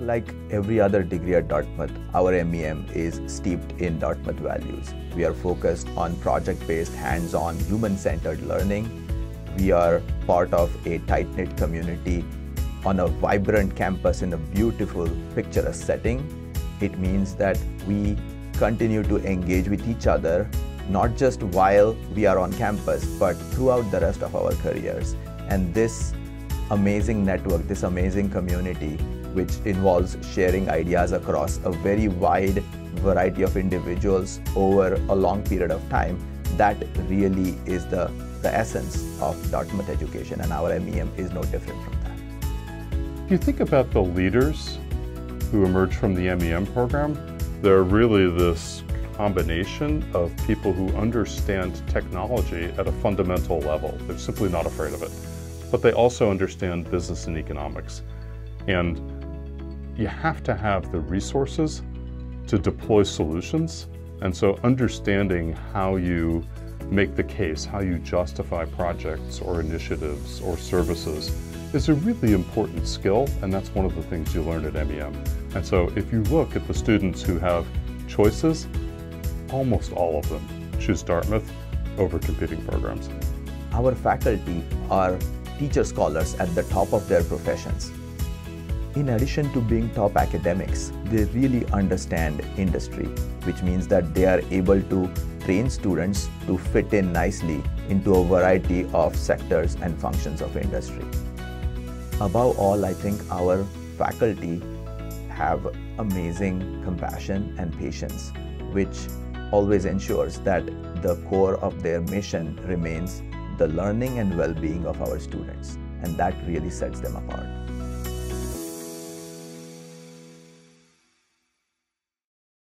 Like every other degree at Dartmouth, our MEM is steeped in Dartmouth values. We are focused on project based, hands on, human centered learning. We are part of a tight knit community on a vibrant campus in a beautiful, picturesque setting. It means that we continue to engage with each other, not just while we are on campus, but throughout the rest of our careers. And this amazing network, this amazing community, which involves sharing ideas across a very wide variety of individuals over a long period of time, that really is the, the essence of Dartmouth education, and our MEM is no different from that. If you think about the leaders who emerge from the MEM program, they're really this combination of people who understand technology at a fundamental level. They're simply not afraid of it but they also understand business and economics. And you have to have the resources to deploy solutions. And so understanding how you make the case, how you justify projects or initiatives or services is a really important skill, and that's one of the things you learn at MEM. And so if you look at the students who have choices, almost all of them choose Dartmouth over competing programs. Our faculty are teacher scholars at the top of their professions. In addition to being top academics, they really understand industry, which means that they are able to train students to fit in nicely into a variety of sectors and functions of industry. Above all, I think our faculty have amazing compassion and patience, which always ensures that the core of their mission remains the learning and well-being of our students and that really sets them apart.